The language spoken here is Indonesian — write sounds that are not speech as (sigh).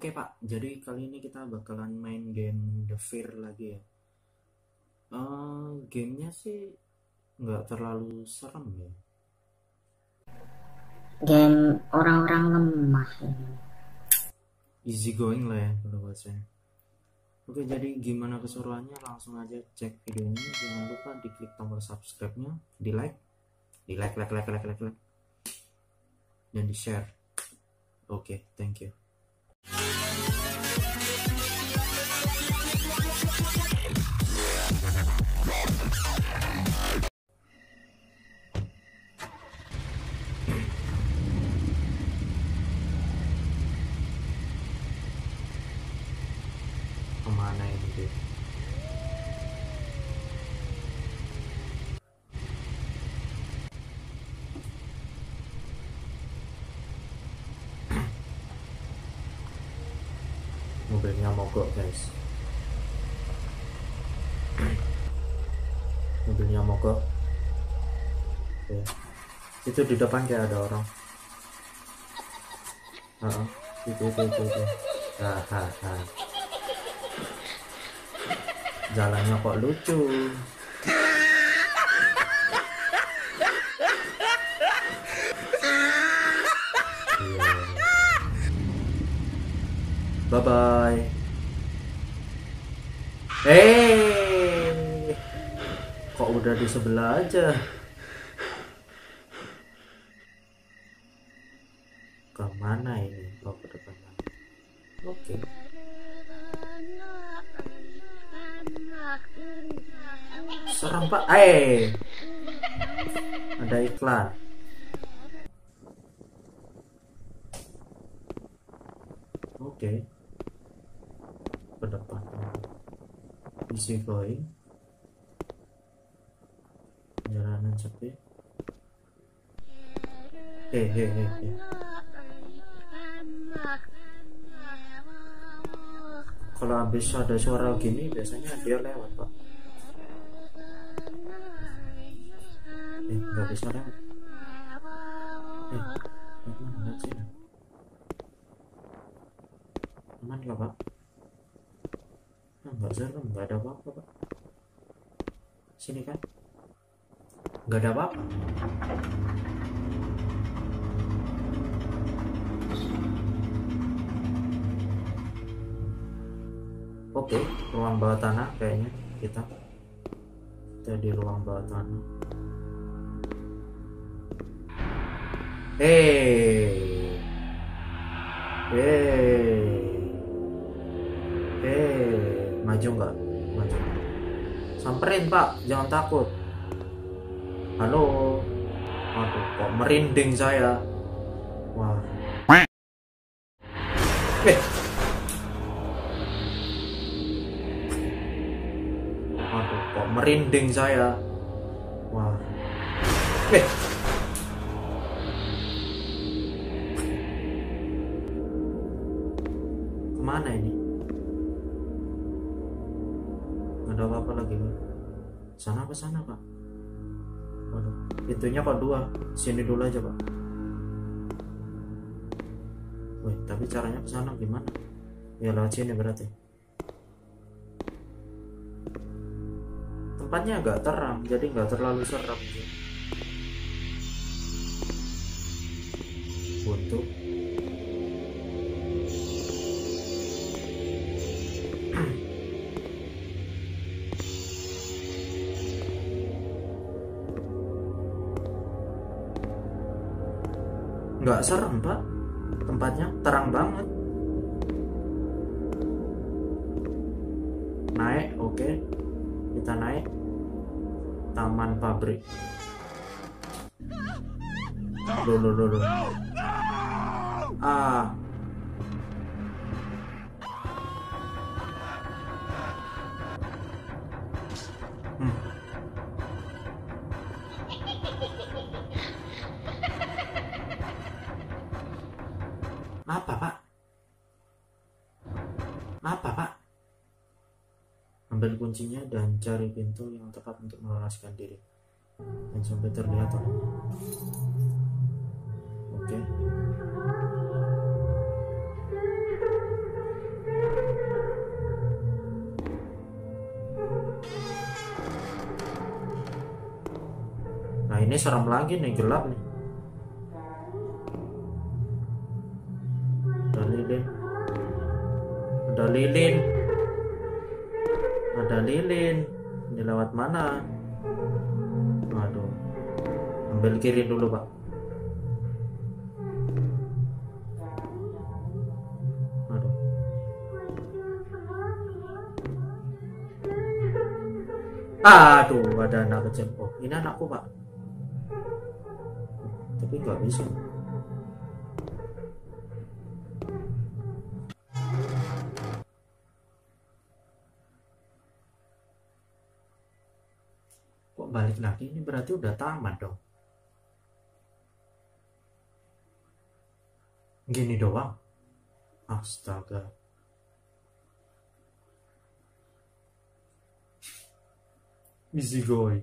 Oke Pak, jadi kali ini kita bakalan main game The Fear lagi ya. Eh, gamenya sih nggak terlalu serem ya. game orang-orang lemah ini. Easy going lah ya kalau bahasanya. Oke, jadi gimana keseruannya? Langsung aja cek videonya. Jangan lupa diklik tombol subscribe-nya, di like, di like, like, like, like, like, like, dan di share. Oke, thank you. Ke mana ini dia? Mobilnya mogok guys. (clears throat) Mobilnya mogok. Oke. Itu di depan kayak ada orang. Heeh. Itu itu itu itu. Hahaha. Jalannya kok lucu. Bye bye. Kok udah di sebelah aja? Ke mana ini? Oh, ke depan. Oke. Serem pak. Eh, ada iklan. Oke. Ke depan. Easy going. Jalanan sepi. Eh, eh, eh, eh. Kalau habis ada suara gini, biasanya dia lewat pak. Eh, nggak bisa lewat. Eh, aman nggak sih? Aman nggak pak? Nggak serem, nggak ada apa-apa pak. Sini kan? Nggak ada apa-apa. Oke, ruang bawah tanah kayaknya kita. Kita di ruang bawah tanah. Hei. Hei. Maju nggak? Maju. Samperin Pak, jangan takut. Halo. Aduh, kok merinding saya. Wah. Eh. Aduh, kok merinding saya. Wah. Eh. Lagi, Pak. Sana ke sana, Pak. Waduh, pintunya kok dua. Sini dulu aja, Pak. Wih, tapi caranya ke sana gimana? Ya lewat sini berarti. Tempatnya agak terang, jadi nggak terlalu serem. Untuk nggak serem pak. Tempatnya terang banget. Naik oke. Kita naik. Taman pabrik. Loh, loh, loh, loh. ah. Hmm. ambil kuncinya dan cari pintu yang tepat untuk melepaskan diri. Dan sampai terlihat oke. Okay. nah ini serem lagi nih gelap nih. Ada lilin. Ada lilin ada lilin. Ini lewat mana? Aduh ambil kiri dulu pak. Aduh aduh ada anak kecil. Oh ini anakku pak. Tapi nggak bisa balik lagi ini berarti udah tamat dong. Gini doang. Astaga. Easy going